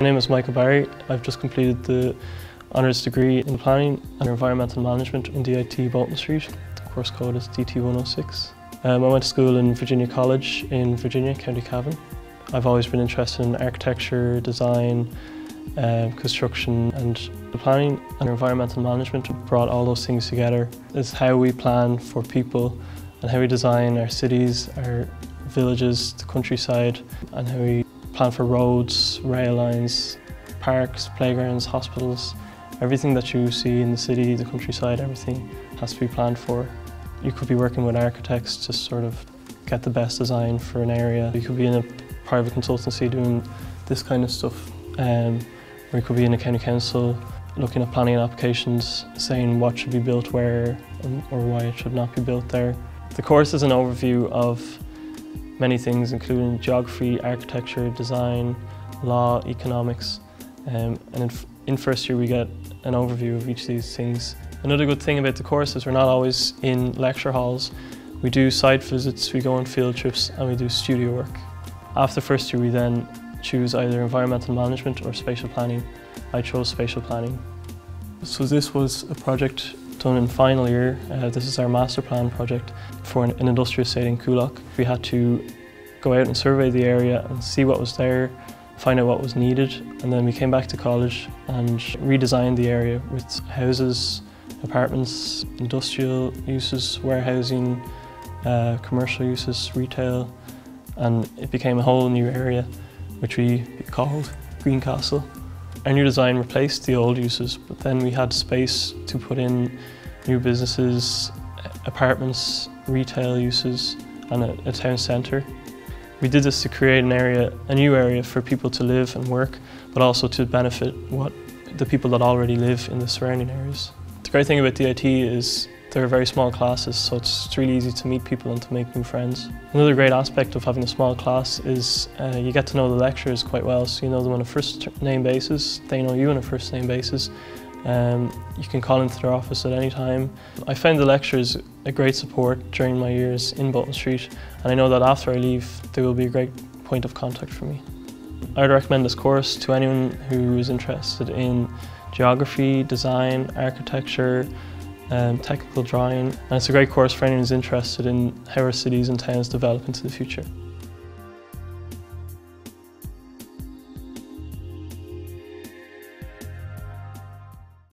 My name is Michael Barry. I've just completed the honours degree in planning and environmental management in DIT Bolton Street. The course code is DT106. Um, I went to school in Virginia College in Virginia, County Cavan. I've always been interested in architecture, design, um, construction and the planning and environmental management brought all those things together. It's how we plan for people and how we design our cities, our villages, the countryside and how we plan for roads, rail lines, parks, playgrounds, hospitals. Everything that you see in the city, the countryside, everything has to be planned for. You could be working with architects to sort of get the best design for an area. You could be in a private consultancy doing this kind of stuff. Um, or you could be in a county council looking at planning applications, saying what should be built where or why it should not be built there. The course is an overview of many things including geography, architecture, design, law, economics um, and in, in first year we get an overview of each of these things. Another good thing about the course is we're not always in lecture halls. We do site visits, we go on field trips and we do studio work. After first year we then choose either environmental management or spatial planning. I chose spatial planning. So this was a project done in final year. Uh, this is our master plan project for an, an industrial estate in Coolock. We had to go out and survey the area and see what was there, find out what was needed, and then we came back to college and redesigned the area with houses, apartments, industrial uses, warehousing, uh, commercial uses, retail, and it became a whole new area which we called Greencastle. Our new design replaced the old uses, but then we had space to put in new businesses, apartments, retail uses, and a, a town centre. We did this to create an area, a new area for people to live and work, but also to benefit what the people that already live in the surrounding areas. The great thing about DIT is they're very small classes, so it's really easy to meet people and to make new friends. Another great aspect of having a small class is uh, you get to know the lecturers quite well, so you know them on a first name basis, they know you on a first name basis. Um, you can call into their office at any time. I found the lecturers a great support during my years in Bolton Street, and I know that after I leave, they will be a great point of contact for me. I would recommend this course to anyone who is interested in geography, design, architecture, um, technical drawing and it's a great course for anyone who's interested in how our cities and towns develop into the future.